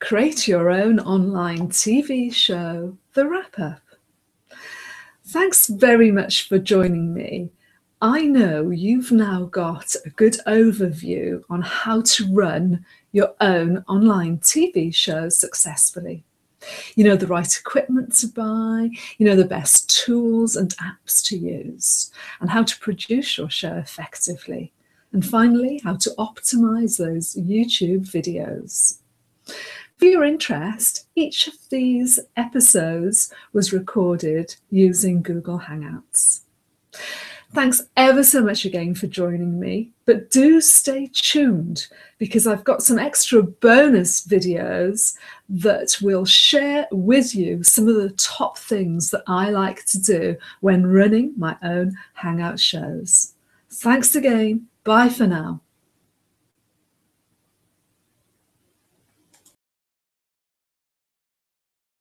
create your own online TV show, The Wrap Up. Thanks very much for joining me. I know you've now got a good overview on how to run your own online TV show successfully. You know the right equipment to buy, you know the best tools and apps to use, and how to produce your show effectively. And finally, how to optimize those YouTube videos. For your interest, each of these episodes was recorded using Google Hangouts. Thanks ever so much again for joining me, but do stay tuned because I've got some extra bonus videos that will share with you some of the top things that I like to do when running my own Hangout shows. Thanks again. Bye for now.